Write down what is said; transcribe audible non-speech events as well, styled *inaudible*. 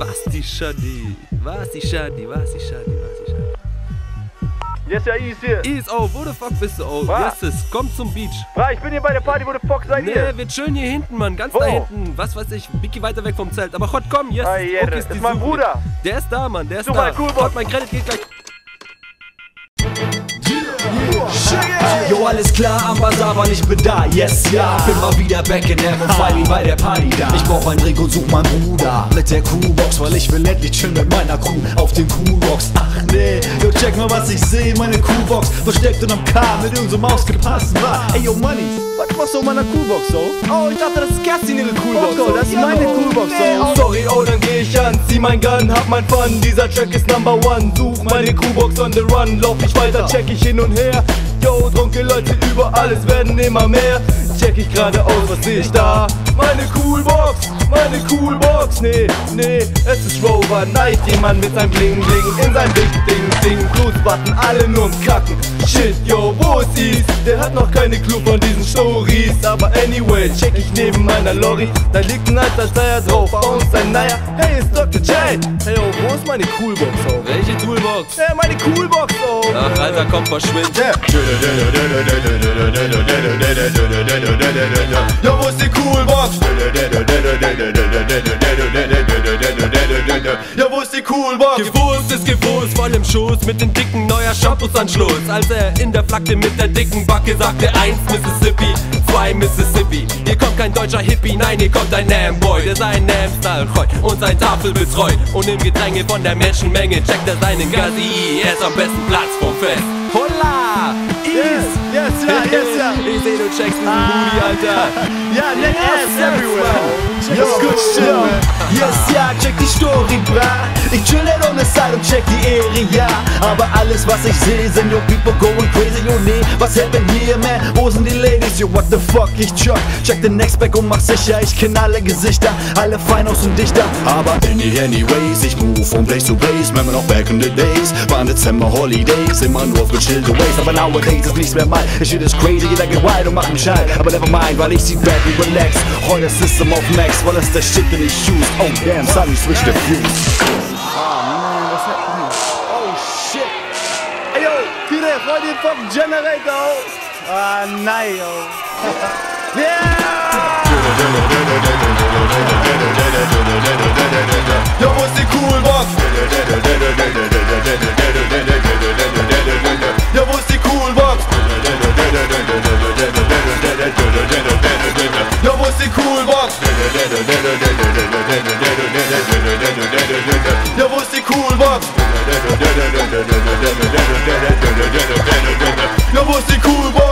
Was die Shadi? Was die Shadi? Was die Shadi? Was die Shadi? Yes, ja, Is hier. Is, oh, wo the fuck bist du? Oh, Was? yes, komm zum Beach. Bra, ich bin hier bei der Party, wo der Fuck seid Nee, ihr? wir chillen hier hinten, Mann, ganz Wo? da hinten. Was weiß ich, bisschen weiter weg vom Zelt. Aber Gott, komm, yes. Ah, yeah, okay, das die ist mein Bruder. Der ist da, Mann, der ist Such da. Coolbox. Gott, mein Credit geht gleich. Alles klar, am Bazar war ich bin da, yes, ja Bin mal wieder back in M und bei der Party da Ich brauch ein Drink und such meinen Bruder Mit der Kuhbox, weil ich will endlich chillen mit meiner Crew Auf den Kuhbox, ach nee Jo, check mal, was ich seh, meine Kuhbox Versteckt unterm K mit irgend so Maus gepasst war Ey, yo, Money, was machst du in meiner Kuhbox, so? Oh, ich dachte, das ist Kerstin ihre Coolbox. Oh, das ist meine Coolbox. Oh, Sorry, oh, dann geh ich an, zieh mein Gun, hab mein Fun, dieser Track ist Number One. Such meine Crewbox on the run, lauf ich weiter, check ich hin und her. Yo, drunke Leute überall, es werden immer mehr. Check ich geradeaus, was seh ich da? Meine Coolbox, meine Coolbox. Nee, nee, es ist Rover, Night, jemand mit seinem Bling Bling in sein Big Ding Ding. Bluesbutton, alle nur am Kacken. Shit, yo, wo ist Is? Der hat noch keine Clue von diesen Stories. Aber anyway, check ich neben meiner Lorry. Da liegt ein alter Tire drauf, uns ein Naja. Hey, ist Dr. J. Hey, yo, wo ist meine Coolbox, oh? Welche Toolbox? Hey, meine Coolbox, oh! Ach, Alter, komm, verschwind. Ja, wo ist die Coolbox? Die Coolbox? Gewusst ist gewusst, voll im Schoß mit den dicken neuer Shampoos-Anschluss. Als er in der Flackte mit der dicken Backe sagte, eins Mississippi, zwei Mississippi. Hier kommt kein deutscher Hippie, nein, hier kommt ein Nam-Boy, der seinen Nam-Style freut und sein Tafel betreut. Und im Gedränge von der Menschenmenge checkt er seinen Gazi, er ist am besten Platz vom Fest. Holla! Is! Yes, ja, yes, ja. Ich seh, du checkst diesen Booty, Alter. *laughs* Ja, that ass everywhere. Yo, good shit, man. Yes, ja, check die Story, bra. Side und check die Ehre, ja. Aber alles, was ich sehe, sind yo people going crazy, yo nee. Was happened here, man? Wo sind die Ladies? Yo, what the fuck? Ich chuck, check den Next Back und mach sicher, ich kenn alle Gesichter, alle fein aus und dichter. Aber any, anyways, ich move from place to place. Remember noch back in the days, waren Dezember Holidays, immer nur auf gechillte Ways. Aber nowadays ist nichts mehr mal. Ich shit ist crazy, jeder geht wild und macht mich Schall. Aber never mind, weil ich sie back und relax. Heute System auf Max, weil es der Shit, den ich choose. Oh damn, ich switch the fuse. Kire, freu den fucking Generator. Ah, nein, yo. *laughs* yeah! Coolbox? Ja, wo ist die Coolbox? Ja, wo ist die Coolbox?